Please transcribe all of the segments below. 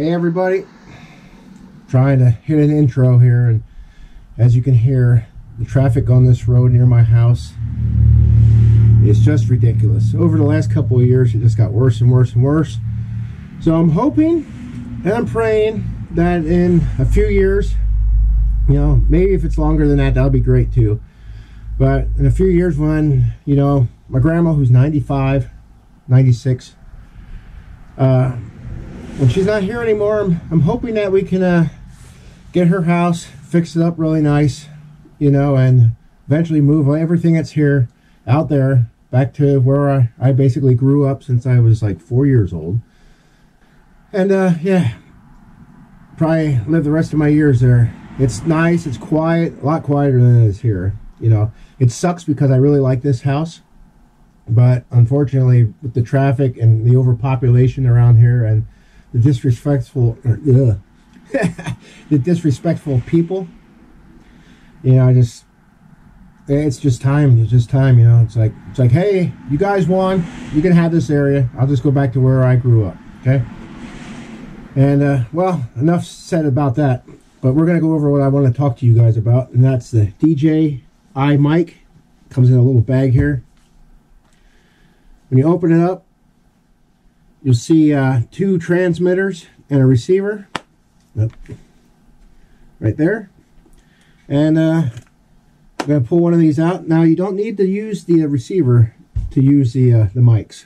Hey everybody, trying to hit an intro here and as you can hear the traffic on this road near my house is just ridiculous. Over the last couple of years it just got worse and worse and worse. So I'm hoping and I'm praying that in a few years, you know, maybe if it's longer than that, that'll be great too. But in a few years when, you know, my grandma who's 95, 96, uh, when she's not here anymore, I'm, I'm hoping that we can uh, get her house, fix it up really nice, you know, and eventually move everything that's here out there back to where I, I basically grew up since I was like four years old. And uh, yeah, probably live the rest of my years there. It's nice, it's quiet, a lot quieter than it is here. You know, it sucks because I really like this house, but unfortunately, with the traffic and the overpopulation around here and the disrespectful, uh, the disrespectful people. You know, I just, it's just time. It's just time. You know, it's like, it's like, hey, you guys won. You can have this area. I'll just go back to where I grew up. Okay. And uh, well, enough said about that. But we're gonna go over what I want to talk to you guys about, and that's the DJ I mic. Comes in a little bag here. When you open it up, You'll see uh, two transmitters and a receiver. Right there. And uh, I'm going to pull one of these out. Now you don't need to use the uh, receiver to use the uh, the mics.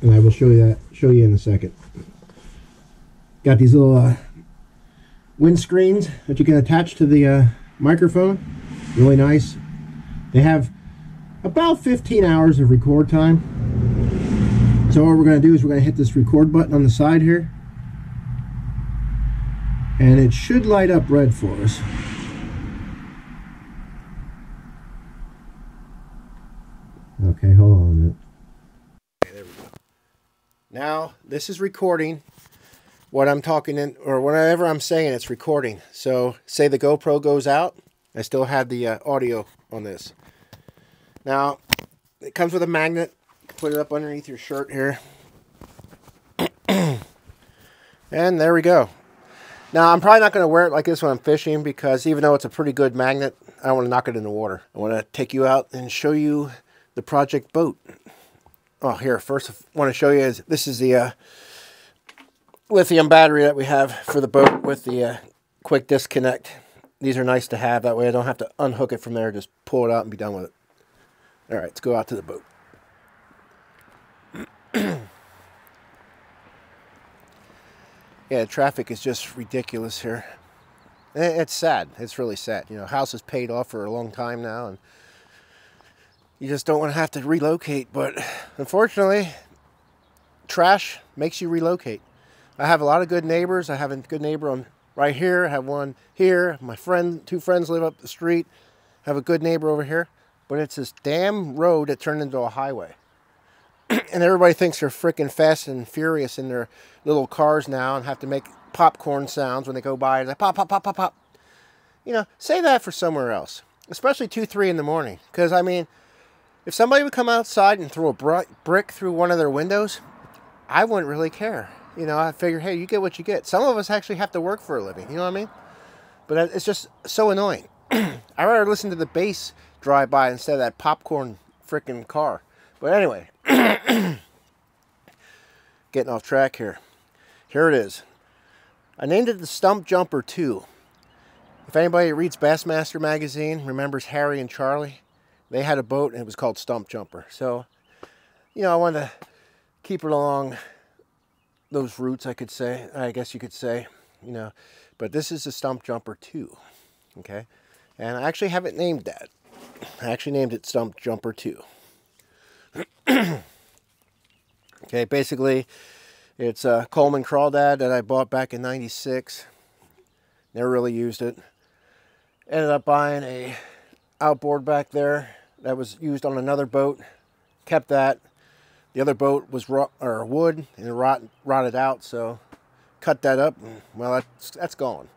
And I will show you that show you in a second. Got these little uh, wind screens that you can attach to the uh, microphone. Really nice. They have about 15 hours of record time. So what we're going to do is we're going to hit this record button on the side here. And it should light up red for us. Okay, hold on a minute. Okay, there we go. Now, this is recording what I'm talking in, or whatever I'm saying, it's recording. So, say the GoPro goes out, I still have the uh, audio on this. Now, it comes with a magnet put it up underneath your shirt here. and there we go. Now, I'm probably not going to wear it like this when I'm fishing because even though it's a pretty good magnet, I don't want to knock it in the water. I want to take you out and show you the project boat. Oh, here, first I want to show you is this is the uh, lithium battery that we have for the boat with the uh, quick disconnect. These are nice to have. That way I don't have to unhook it from there. Just pull it out and be done with it. All right, let's go out to the boat. yeah, traffic is just ridiculous here. It's sad. It's really sad. You know, house is paid off for a long time now, and you just don't want to have to relocate. But unfortunately, trash makes you relocate. I have a lot of good neighbors. I have a good neighbor on right here. I have one here. My friend, two friends live up the street. I have a good neighbor over here. But it's this damn road that turned into a highway. and everybody thinks they're freaking fast and furious in their little cars now and have to make popcorn sounds when they go by. Like pop, pop, pop, pop, pop. You know, say that for somewhere else, especially 2, 3 in the morning. Because, I mean, if somebody would come outside and throw a brick through one of their windows, I wouldn't really care. You know, I figure, hey, you get what you get. Some of us actually have to work for a living. You know what I mean? But it's just so annoying. I'd rather listen to the bass drive by instead of that popcorn freaking car. But anyway, getting off track here. Here it is. I named it the Stump Jumper 2. If anybody reads Bassmaster magazine remembers Harry and Charlie, they had a boat and it was called Stump Jumper. So, you know, I wanted to keep it along those routes, I could say, I guess you could say, you know. But this is the Stump Jumper 2, okay? And I actually haven't named that. I actually named it Stump Jumper 2. okay, basically, it's a Coleman Crawdad that I bought back in 96. Never really used it. Ended up buying a outboard back there that was used on another boat. Kept that. The other boat was rot, or wood and it rot, rotted out, so cut that up. And, well, that's, that's gone.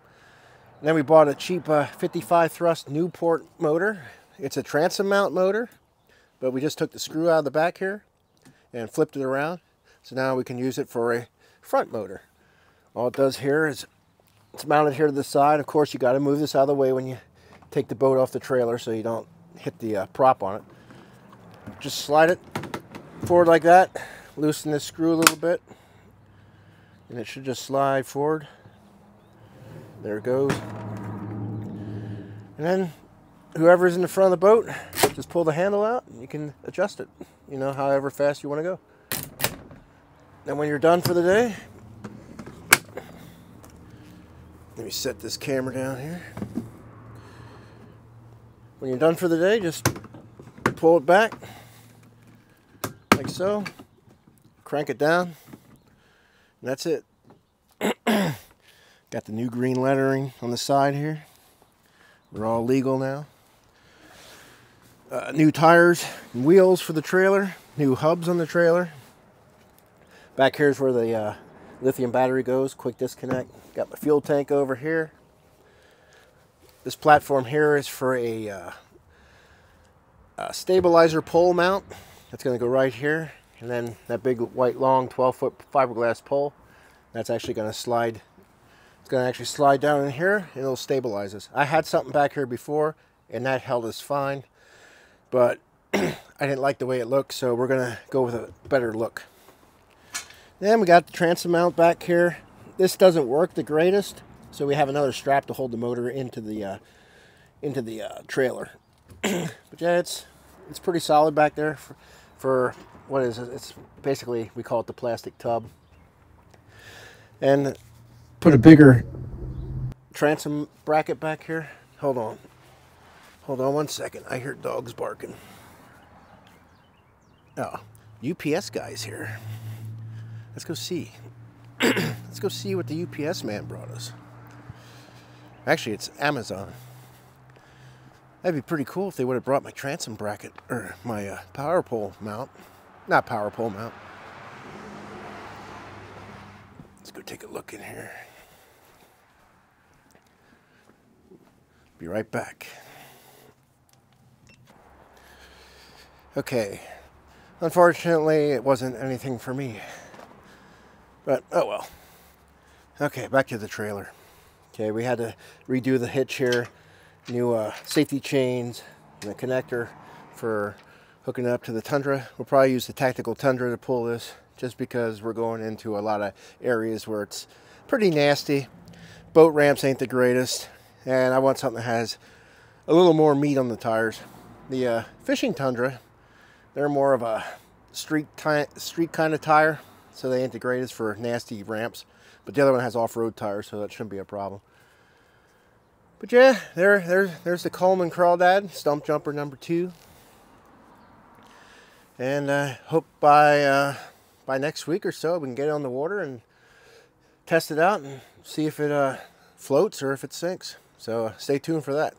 And then we bought a cheap uh, 55 thrust Newport motor. It's a transom mount motor. But we just took the screw out of the back here and flipped it around. So now we can use it for a front motor All it does here is it's mounted here to the side. Of course, you got to move this out of the way when you take the boat off the trailer so you don't hit the uh, prop on it. Just slide it forward like that. Loosen this screw a little bit. And it should just slide forward. There it goes. And then whoever's in the front of the boat, just pull the handle out and you can adjust it, you know, however fast you want to go. And when you're done for the day, let me set this camera down here. When you're done for the day, just pull it back like so, crank it down, and that's it. Got the new green lettering on the side here. We're all legal now. Uh, new tires and wheels for the trailer. New hubs on the trailer. Back here is where the uh, lithium battery goes. Quick disconnect. Got my fuel tank over here. This platform here is for a, uh, a stabilizer pole mount. That's going to go right here. And then that big white long 12 foot fiberglass pole. That's actually going to slide It's going to actually slide down in here and it'll stabilize us. I had something back here before and that held us fine, but I didn't like the way it looked, so we're to go with a better look. Then we got the transom mount back here. This doesn't work the greatest, so we have another strap to hold the motor into the uh, into the uh, trailer. but yeah, it's it's pretty solid back there for, for what is it? It's basically we call it the plastic tub. And put a bigger transom bracket back here. Hold on. Hold on one second. I hear dogs barking. Oh, UPS guy's here. Let's go see. Let's go see what the UPS man brought us. Actually, it's Amazon. That'd be pretty cool if they would have brought my transom bracket or my uh, power pole mount. Not power pole mount. Let's go take a look in here. Be right back. Okay. Unfortunately, it wasn't anything for me. But, oh well. Okay, back to the trailer. Okay, we had to redo the hitch here. New uh, safety chains and the connector for hooking it up to the Tundra. We'll probably use the Tactical Tundra to pull this just because we're going into a lot of areas where it's pretty nasty. Boat ramps ain't the greatest and I want something that has a little more meat on the tires. The uh, fishing Tundra, they're more of a street street kind of tire, so they ain't the greatest for nasty ramps. But the other one has off-road tires, so that shouldn't be a problem. But yeah, there, there, there's the Coleman Crawdad Stump Jumper number two. And uh, hope by uh, by next week or so we can get it on the water and test it out and see if it uh, floats or if it sinks. So uh, stay tuned for that.